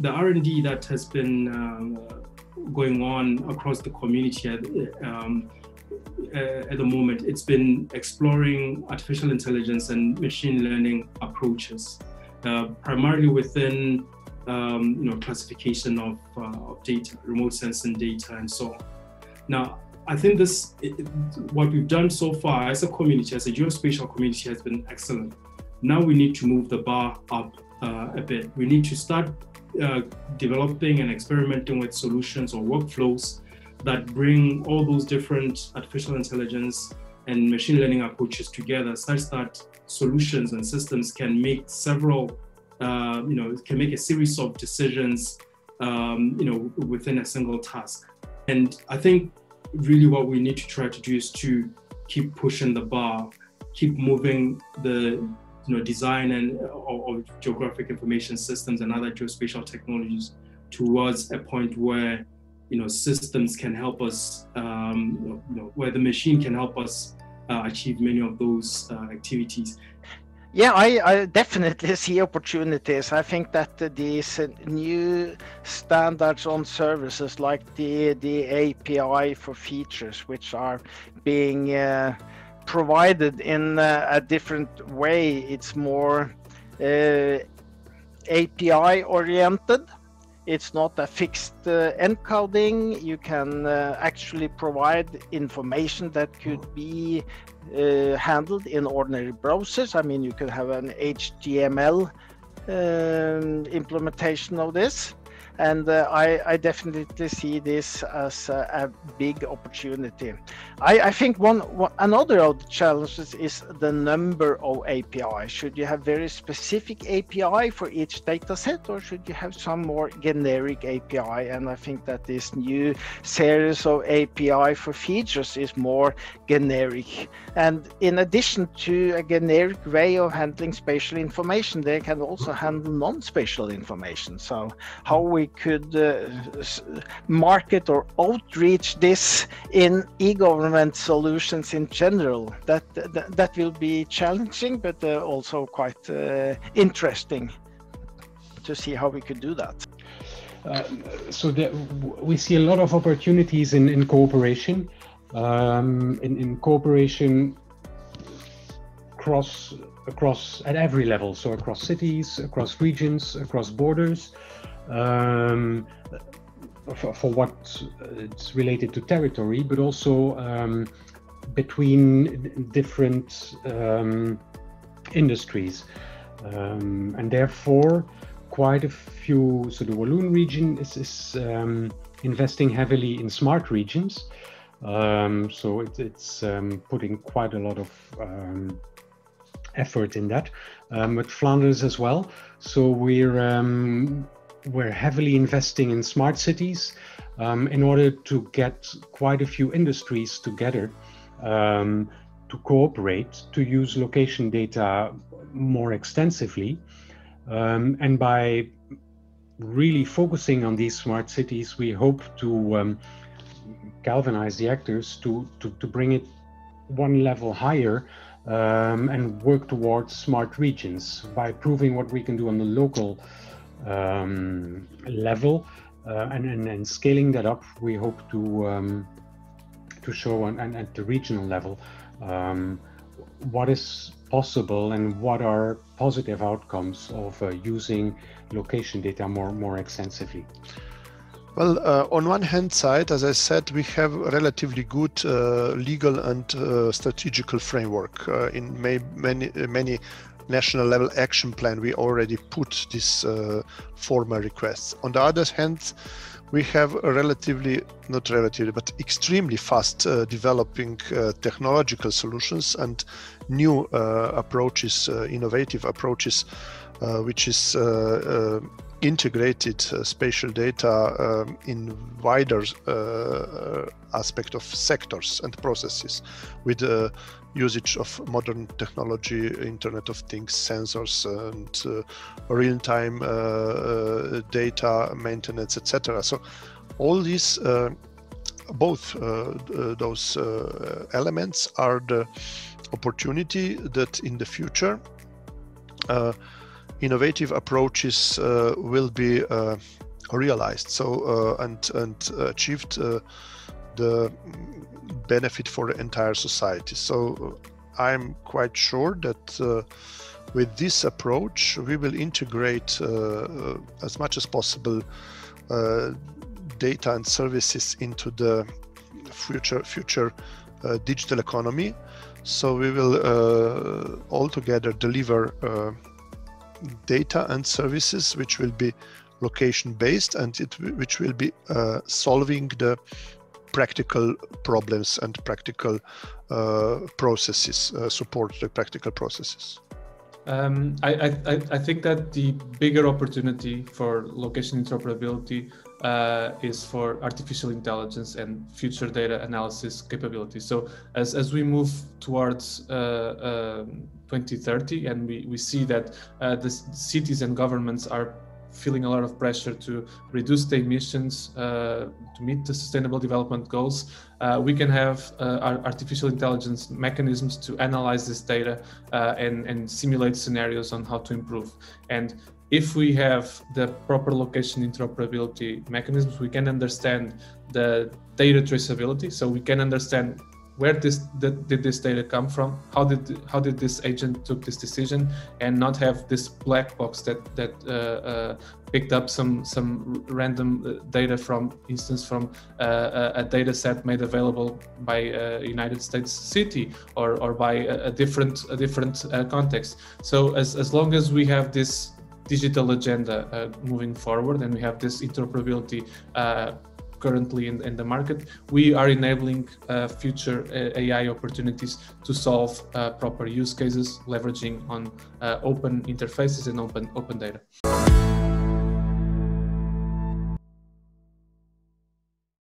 The R&D that has been um, going on across the community at, um, uh, at the moment, it's been exploring artificial intelligence and machine learning approaches, uh, primarily within um, you know classification of, uh, of data, remote sensing data, and so on. Now, I think this, it, what we've done so far as a community, as a geospatial community, has been excellent. Now we need to move the bar up uh, a bit. We need to start uh, developing and experimenting with solutions or workflows that bring all those different artificial intelligence and machine learning approaches together such that solutions and systems can make several, uh, you know, can make a series of decisions, um, you know, within a single task. And I think really what we need to try to do is to keep pushing the bar, keep moving the you know design and of, geographic information systems and other geospatial technologies towards a point where you know systems can help us um, you know where the machine can help us uh, achieve many of those uh, activities yeah, I, I, definitely see opportunities. I think that these new standards on services like the the API for features, which are being uh, provided in a different way, it's more uh, API oriented. It's not a fixed uh, encoding. You can uh, actually provide information that could be uh, handled in ordinary browsers. I mean, you could have an HTML um, implementation of this. And uh, I, I, definitely see this as a, a big opportunity. I, I think one, one, another of the challenges is the number of API. Should you have very specific API for each data set, or should you have some more generic API? And I think that this new series of API for features is more generic. And in addition to a generic way of handling spatial information, they can also handle non-spatial information. So how we could uh, market or outreach this in e-government solutions in general. That that, that will be challenging, but uh, also quite uh, interesting to see how we could do that. Uh, so we see a lot of opportunities in, in cooperation, um, in, in cooperation across across at every level. So across cities, across regions, across borders. Um, for, for what it's related to territory, but also um, between different um, industries. Um, and therefore, quite a few, so the Walloon region is, is um, investing heavily in smart regions. Um, so it, it's putting quite a lot of effort in that, um, but Flanders as well. So we're um, we're heavily investing in smart cities um, in order to get quite a few industries together um, to cooperate to use location data more extensively. Um, and by really focusing on these smart cities, we hope to um, galvanize the actors to, to, to, bring it one level higher um, and work towards smart regions by proving what we can do on the local um, level. Uh, and, and, and, scaling that up, we hope to um, to show on, and at the regional level um, what is possible and what are positive outcomes of uh, using location data more more extensively. Well, uh, on one hand side, as I said, we have relatively good uh, legal and uh, strategical framework uh, in may, many many national level action plan, we already put these uh, formal requests. On the other hand, we have a relatively, not relatively, but extremely fast uh, developing uh, technological solutions and new uh, approaches, uh, innovative approaches, uh, which is integrated spatial data um, in wider aspect of sectors and processes with usage of modern technology, Internet of Things, sensors, and uh, real-time uh, uh data maintenance, etc. So all these, uh, both uh, those elements are the opportunity that in the future innovative approaches uh, will be uh, realized so and and achieved the benefit for the entire society so i'm quite sure that with this approach we will integrate as much as possible data and services into the future future uh, digital economy. So we will uh, altogether deliver uh, data and services which will be location based and it which will be uh, solving the practical problems and practical uh, processes uh, support the practical processes. Um, I, I, I think that the bigger opportunity for location interoperability uh, is for artificial intelligence and future data analysis capabilities. So as, as we move towards uh, uh, 2030 and we, we see that uh, the cities and governments are feeling a lot of pressure to reduce the emissions uh, to meet the sustainable development goals, uh, we can have uh, artificial intelligence mechanisms to analyze this data and, and simulate scenarios on how to improve. And if we have the proper location interoperability mechanisms, we can understand the data traceability. So we can understand where this did, did this data come from how did how did this agent took this decision and not have this black box that that uh, uh, picked up some some random uh, data from instance from uh, a data set made available by a united states city or or by a, a different a different uh, context so as as long as we have this digital agenda uh, moving forward and we have this interoperability currently in, in the market, we are enabling uh, future uh, AI opportunities to solve uh, proper use cases, leveraging on uh, open interfaces and open open data.